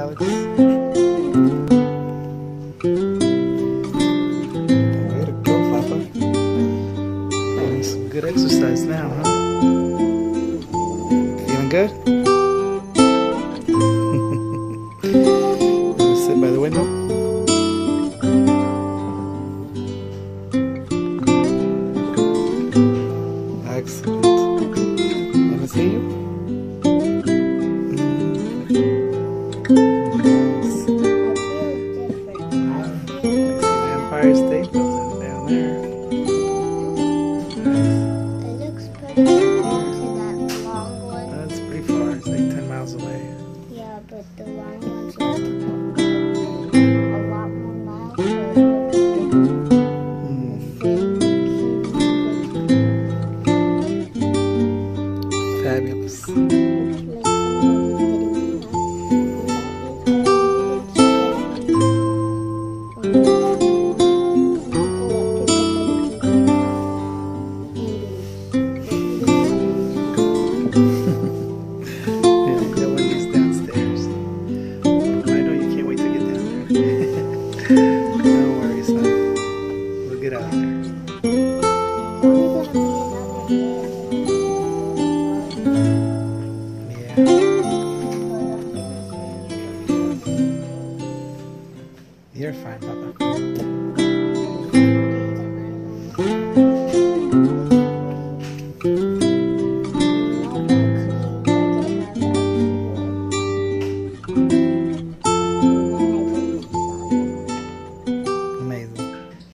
Alex. Way to go, Papa. Getting some good exercise now, huh? Feeling good? Wanna sit by the window? Excellent. Empire State Building down there. Nice. That's pretty far. It's like 10 miles away. Yeah, but the long ones like a lot more miles. Mm, fabulous. You're fine, Papa.